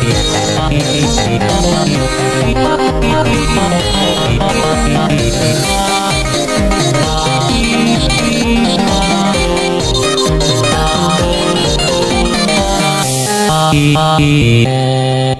Yeah. Yeah.